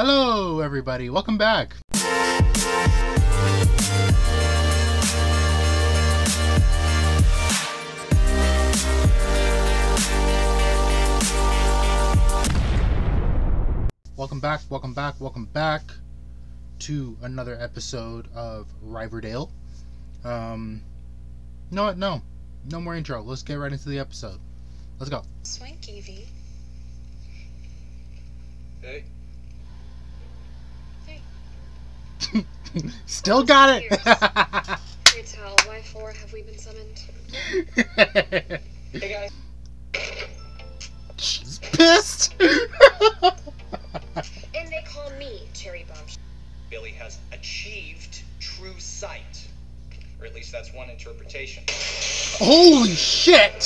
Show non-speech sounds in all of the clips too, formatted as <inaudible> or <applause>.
Hello, everybody. Welcome back. Welcome back, welcome back, welcome back to another episode of Riverdale. Um, you know what? No, no more intro. Let's get right into the episode. Let's go. Swanky V. Hey, <laughs> Still got it. Pray <laughs> tell, why for have we been summoned? hey guys. She's pissed. <laughs> And they call me Cherry Bomb. Billy has achieved true sight. Or at least that's one interpretation. Holy shit!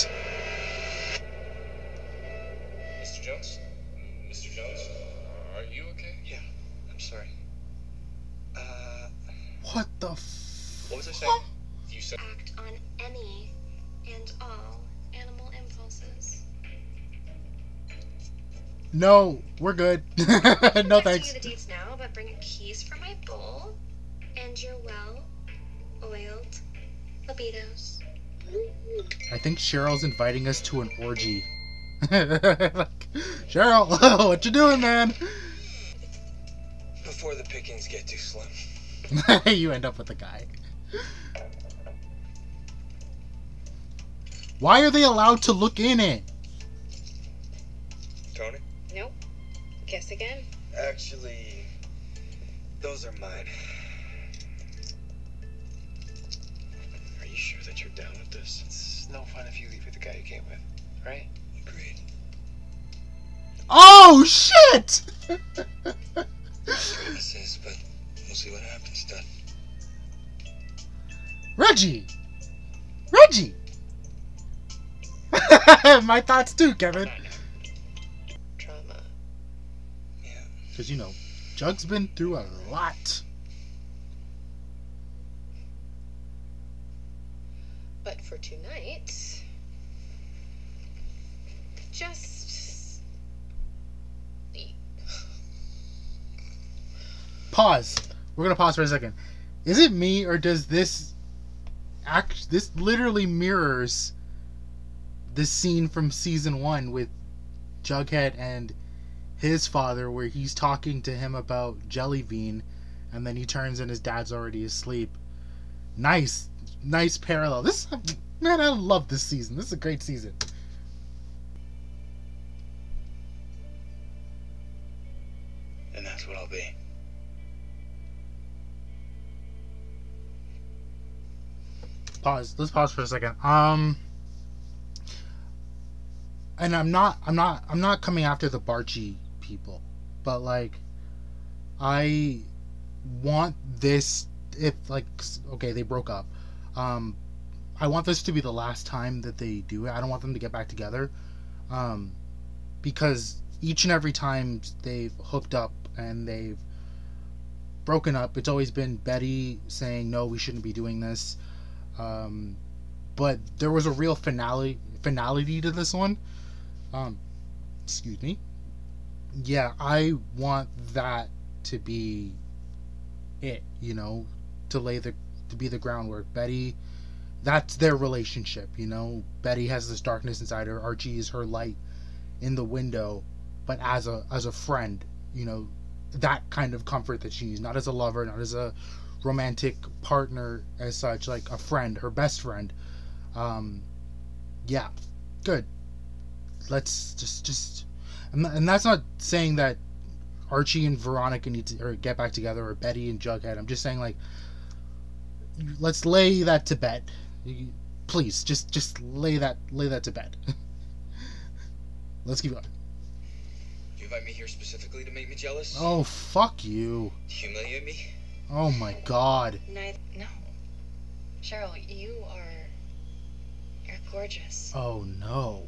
What the f- what was I saying? You said. Act on any and all animal impulses. No, we're good. <laughs> no I'll thanks. you the deeds now, but bring keys for my bowl and your well-oiled libidos. I think Cheryl's inviting us to an orgy. <laughs> like, Cheryl, <laughs> what you doing, man? Before the pickings get too slim. <laughs> you end up with a guy. Why are they allowed to look in it? Tony? Nope. Guess again. Actually, those are mine. Are you sure that you're down with this? It's no fun if you leave with the guy you came with, right? Agreed. Oh shit! <laughs> This is, but we'll see what happens, Dad. Reggie! Reggie! <laughs> My thoughts too, Kevin. Drama. Yeah. Because, you know, Jug's been through a lot. But for tonight, just eat. Pause. We're gonna pause for a second. Is it me or does this act this literally mirrors the scene from season one with Jughead and his father where he's talking to him about Jellybean and then he turns and his dad's already asleep. Nice nice parallel. This man, I love this season. This is a great season. Pause. Let's pause for a second. Um and i'm not i'm not i'm not coming after the Barchie people but like i want this if like okay they broke up. Um i want this to be the last time that they do it. I don't want them to get back together. Um because each and every time they've hooked up and they've broken up it's always been betty saying no we shouldn't be doing this um, but there was a real finale finality to this one. Um, excuse me. Yeah, I want that to be it. You know, to lay the to be the groundwork. Betty, that's their relationship. You know, Betty has this darkness inside her. Archie is her light in the window, but as a as a friend, you know, that kind of comfort that she needs, not as a lover, not as a romantic partner as such, like a friend, her best friend. Um, yeah, good. Let's just just, and and that's not saying that Archie and Veronica need to or get back together or Betty and Jughead. I'm just saying like, let's lay that to bed. Please, just just lay that lay that to bed. <laughs> let's keep going. You invite me here specifically to make me jealous? Oh fuck you! Humiliate me? Oh my god! Neither. No. Cheryl, you are. You're gorgeous. Oh no.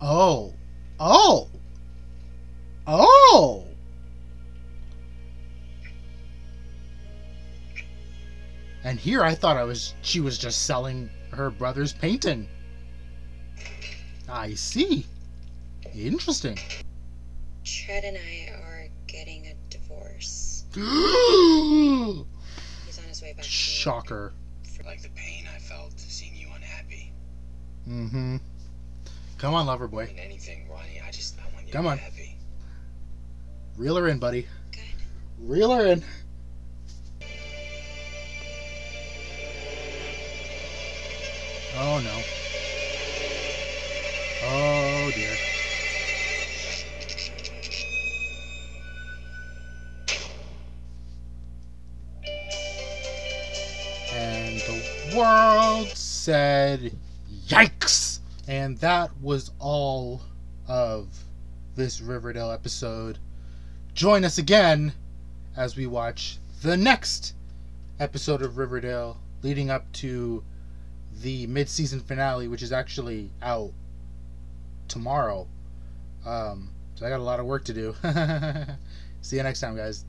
Oh. Oh. Oh. And here I thought I was she was just selling her brother's painting. I see. Interesting. Chad and I are getting a divorce. He's on his way back. to New York. Shocker. Like the pain I felt seeing you unhappy. Mm-hmm. Come on, lover boy. anything, Ronnie. I just I want you Come to on. happy. Reel her in, buddy. Good. Reel her in. Oh no. The world said, Yikes! And that was all of this Riverdale episode. Join us again as we watch the next episode of Riverdale leading up to the mid-season finale which is actually out tomorrow um, so i got a lot of work to do <laughs> see you next time guys